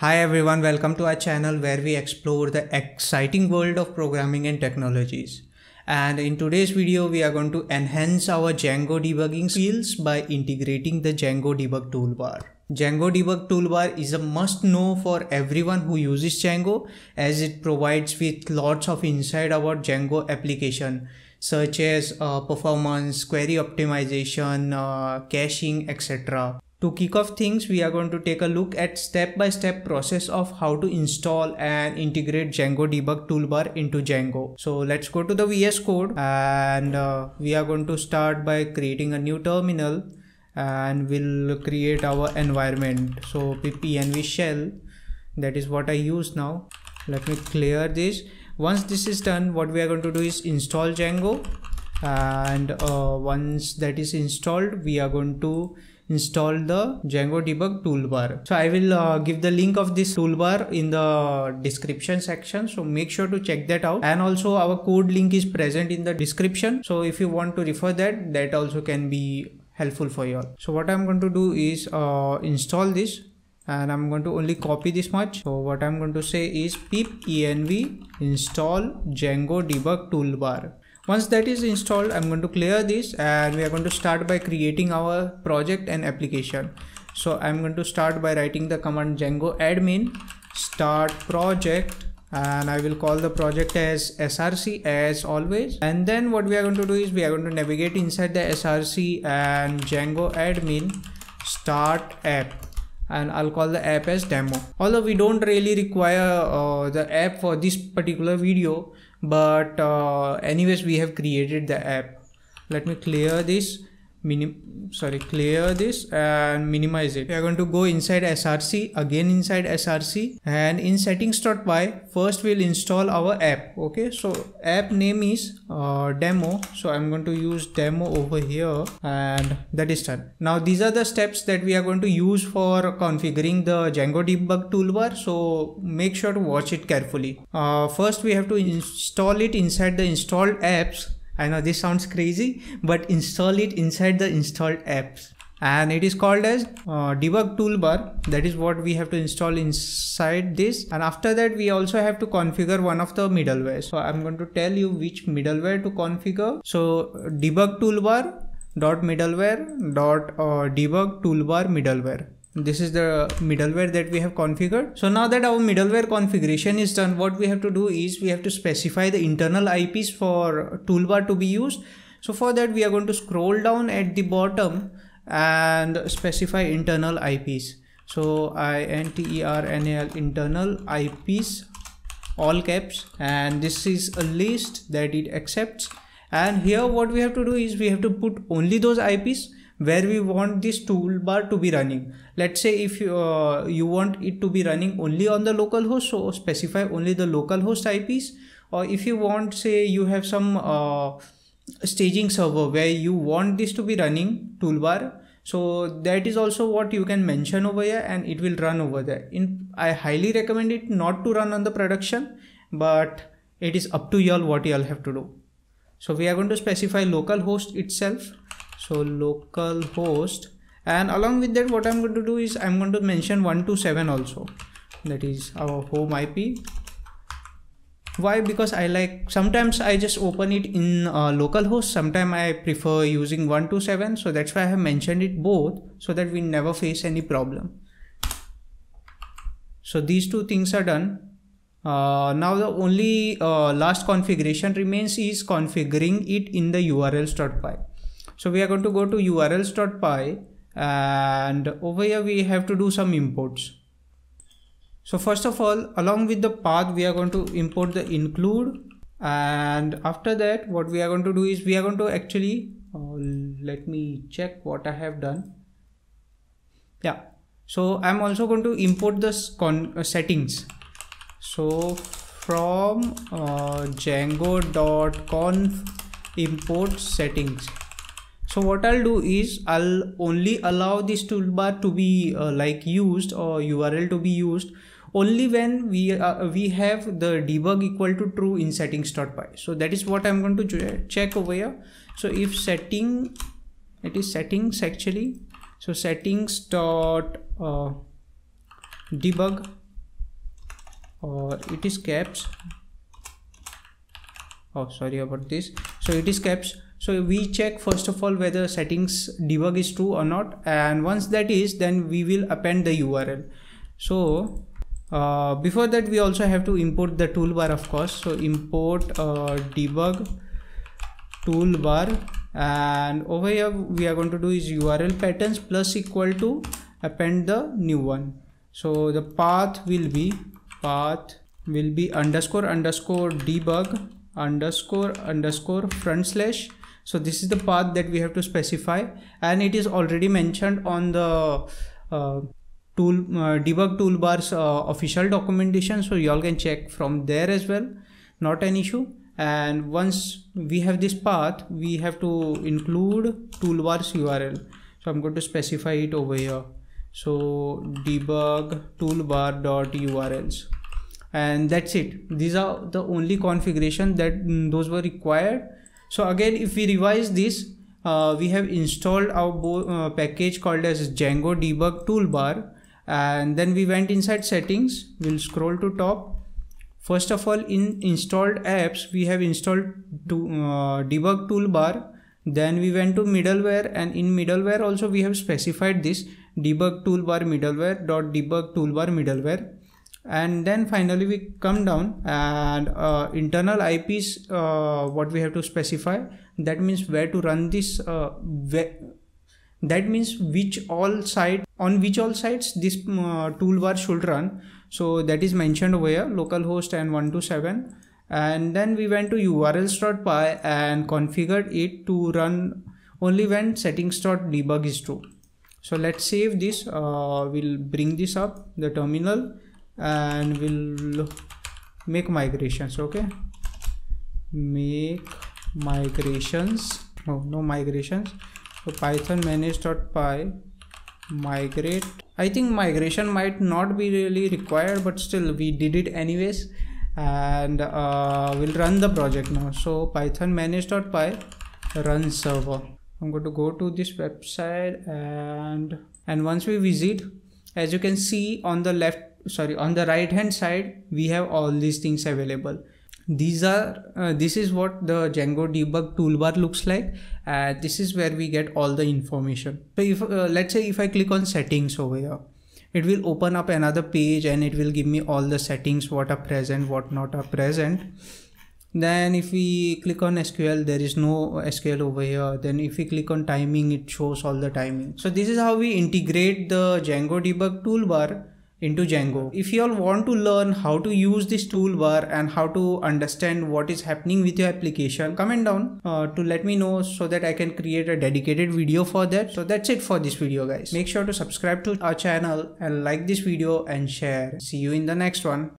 Hi everyone, welcome to our channel where we explore the exciting world of programming and technologies. And in today's video, we are going to enhance our Django debugging skills by integrating the Django debug toolbar. Django debug toolbar is a must know for everyone who uses Django as it provides with lots of insight about Django application such as uh, performance, query optimization, uh, caching, etc. To kick off things, we are going to take a look at step-by-step -step process of how to install and integrate Django debug toolbar into Django. So let's go to the VS Code and uh, we are going to start by creating a new terminal and we'll create our environment. So pipenv shell, that is what I use now. Let me clear this. Once this is done, what we are going to do is install Django and uh, once that is installed, we are going to install the Django debug toolbar. So I will uh, give the link of this toolbar in the description section. So make sure to check that out. And also our code link is present in the description. So if you want to refer that, that also can be helpful for you all. So what I'm going to do is uh, install this and I'm going to only copy this much. So what I'm going to say is pip env install Django debug toolbar. Once that is installed, I'm going to clear this and we are going to start by creating our project and application. So I'm going to start by writing the command Django admin start project and I will call the project as src as always and then what we are going to do is we are going to navigate inside the src and Django admin start app and I'll call the app as demo although we don't really require uh, the app for this particular video but uh, anyways we have created the app. Let me clear this minim sorry clear this and minimize it. We are going to go inside src again inside src and in settings.py first we'll install our app okay? So app name is uh, demo. So i'm going to use demo over here and that is done. Now these are the steps that we are going to use for configuring the django debug toolbar. So make sure to watch it carefully. Uh, first we have to install it inside the installed apps I know this sounds crazy, but install it inside the installed apps. And it is called as uh, debug toolbar. That is what we have to install inside this. And after that, we also have to configure one of the middleware. So I'm going to tell you which middleware to configure. So debug toolbar dot middleware dot uh, debug toolbar middleware this is the middleware that we have configured. So now that our middleware configuration is done what we have to do is we have to specify the internal ips for toolbar to be used. So for that we are going to scroll down at the bottom and specify internal ips so internal internal ips all caps and this is a list that it accepts. And here what we have to do is we have to put only those ips where we want this toolbar to be running. Let's say if you, uh, you want it to be running only on the local host so specify only the local host ips or if you want say you have some uh, staging server where you want this to be running toolbar so that is also what you can mention over here and it will run over there. In i highly recommend it not to run on the production but it is up to y'all what y'all have to do. So we are going to specify local host itself so local host. And along with that what i'm going to do is i'm going to mention 127 also. That is our home ip why? Because i like sometimes i just open it in uh, localhost sometimes i prefer using 127 so that's why i have mentioned it both so that we never face any problem. So these two things are done. Uh, now the only uh, last configuration remains is configuring it in the urls.py so we are going to go to urls.py and over here we have to do some imports. So first of all, along with the path, we are going to import the include and after that what we are going to do is we are going to actually uh, let me check what I have done. Yeah, so I'm also going to import the con uh, settings. So from uh, django.conf import settings so what I'll do is I'll only allow this toolbar to be uh, like used or URL to be used only when we uh, we have the debug equal to true in settings.py so that is what I'm going to check over here. So if setting it is settings actually. So settings dot uh, debug or it is caps. Oh sorry about this so it is caps. So we check first of all whether settings debug is true or not. And once that is then we will append the url so uh, before that we also have to import the toolbar of course. So import uh, debug toolbar. And over here we are going to do is url patterns plus equal to append the new one. So the path will be path will be underscore underscore debug underscore underscore front slash. So this is the path that we have to specify. And it is already mentioned on the uh, tool uh, debug toolbars uh, official documentation. So y'all can check from there as well. Not an issue. And once we have this path we have to include toolbars url so i'm going to specify it over here. So debug toolbar dot urls and that's it. These are the only configuration that mm, those were required. So again if we revise this uh, we have installed our uh, package called as django debug toolbar. And then we went inside settings. We'll scroll to top. First of all in installed apps we have installed to uh, debug toolbar. Then we went to middleware and in middleware also we have specified this debug toolbar middleware dot debug toolbar middleware and then finally we come down and uh, internal IPs uh, what we have to specify. That means where to run this uh, that means which all site on which all sites this uh, toolbar should run. So that is mentioned over here localhost and 127 and then we went to urls.py and configured it to run only when settings.debug is true. So let's save this uh, we'll bring this up the terminal and we'll make migrations okay? Make migrations. Oh no migrations. So python manage.py migrate. I think migration might not be really required but still we did it anyways. And uh, we'll run the project now. So python manage.py run server. I'm going to go to this website and and once we visit as you can see on the left sorry on the right hand side we have all these things available. These are uh, this is what the django debug toolbar looks like and this is where we get all the information. So if uh, let's say if i click on settings over here it will open up another page and it will give me all the settings what are present what not are present. Then if we click on sql there is no sql over here. Then if we click on timing it shows all the timing. So this is how we integrate the django debug toolbar into Django. If you all want to learn how to use this toolbar and how to understand what is happening with your application, comment down uh, to let me know so that I can create a dedicated video for that. So that's it for this video guys. Make sure to subscribe to our channel and like this video and share. See you in the next one.